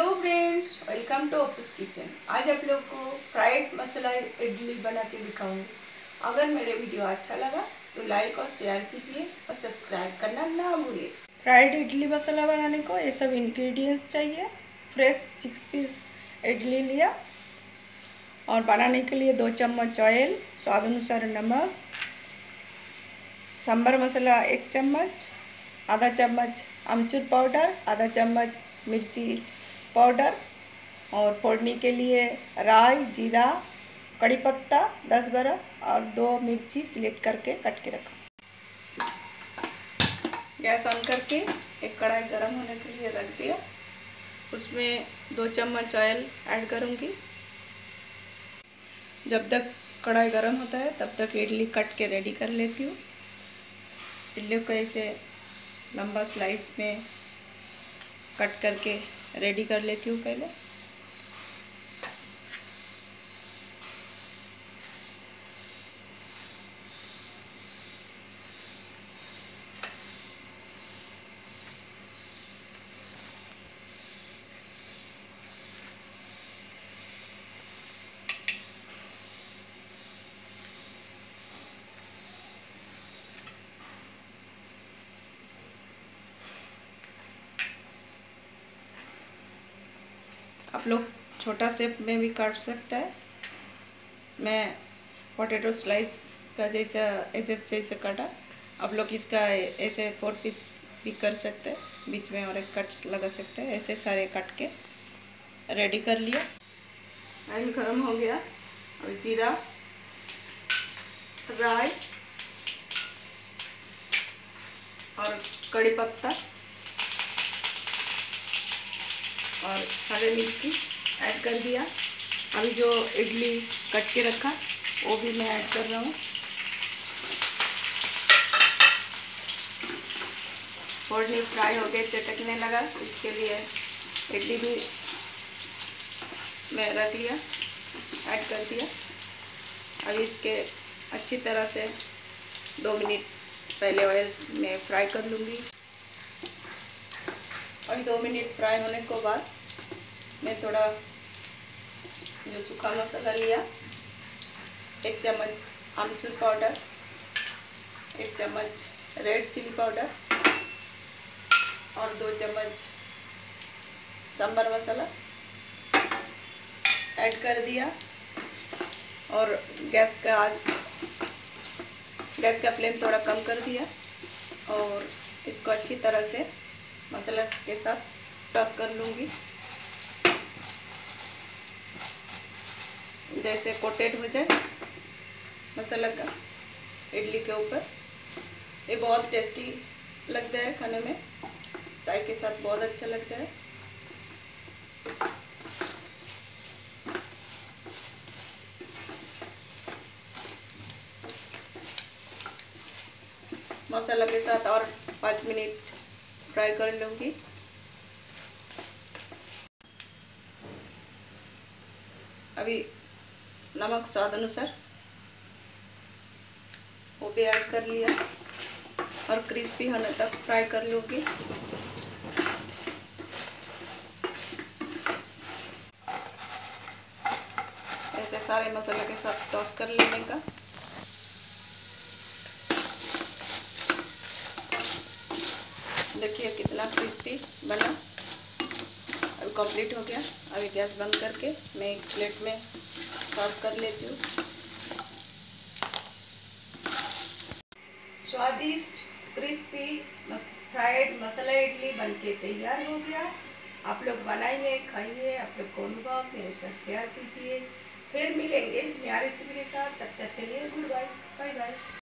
Hello friends welcome to office kitchen आज आप लोग को फ्राइड मसाला इडली बना के दिखाऊँगी अगर मेरे वीडियो अच्छा लगा तो लाइक और शेयर कीजिए और सब्सक्राइब करना ना भूलिए। फ्राइड इडली मसाला बनाने को ये सब इंग्रेडिएंट्स चाहिए। फ्रेश सिक्स पीस इडली लिया। और बनाने के लिए दो चम्मच ऑयल स्वाद अनुसार नमक सांबर मसाला एक चम्मच, आधा चम्मच अमचूर पाउडर आधा चम्मच मिर्ची पाउडर और फोड़ने के लिए राई, जीरा, कड़ी पत्ता, दस बारह और दो मिर्ची सिलेक्ट करके कट के रखा। गैस ऑन करके एक कढ़ाई गरम होने के लिए रख दिया। उसमें दो चम्मच ऑयल ऐड करूँगी। जब तक कढ़ाई गरम होता है, तब तक इडली कट के रेडी कर लेती हूँ। इडली को ऐसे लंबा स्लाइस में कट करके रेडी कर लेती हूँ पहले। आप लोग छोटा सेप में भी काट सकता है। मैं पोटैटो स्लाइस का जैसा, एजेस जैसे काटा। आप लोग इसका ऐसे फोर पीस भी कर सकते हैं। बीच में और एक कट लगा सकते हैं। ऐसे सारे कट के रेडी कर लिया। ऑयल गर्म हो गया। और जीरा, राई और कड़ी पत्ता। और हरे मिर्ची ऐड कर दिया। अभी जो इडली कट के रखा, वो भी मैं ऐड कर रहा हूँ। फोड़नी फ्राई हो गए, चटकने लगा, इसके लिए इडली भी मैं रख लिया, ऐड कर दिया। अब इसके अच्छी तरह से दो मिनट पहले ऑयल में फ्राई कर लूँगी। और दो मिनट फ्राई होने के बाद मैं थोड़ा जो सूखा मसाला लिया, एक चम्मच आमचूर पाउडर, एक चम्मच रेड चिली पाउडर और दो चम्मच सांबर मसाला ऐड कर दिया। और गैस का आज, गैस का फ्लेम थोड़ा कम कर दिया और इसको अच्छी तरह से मसाला के साथ टॉस कर लूँगी। जैसे कोटेड हो जाए, मसाला का इडली के ऊपर। ये बहुत टेस्टी लगता है खाने में। चाय के साथ बहुत अच्छा लगता है। मसाला के साथ और पाँच मिनट फ्राई कर लूँगी। अभी नमक स्वाद अनुसार वो भी ऐड कर लिया। और क्रिस्पी होने तक फ्राई कर लूँगी। ऐसे सारे मसाले के साथ टॉस कर लेने का। देखिए कितना क्रिस्पी बना। अभी कंप्लीट हो गया। अभी गैस बंद करके मैं एक प्लेट में सर्व कर लेती हूँ। स्वादिष्ट क्रिस्पी मस, फ्राइड मसाला इडली बनके तैयार हो गया। आप लोग बनाइए खाइए आप लोग को अनुभव मेरे साथ शेयर कीजिए। फिर मिलेंगे नया रेसिपी के साथ। तब तक के लिए गुड बाय बाय बाय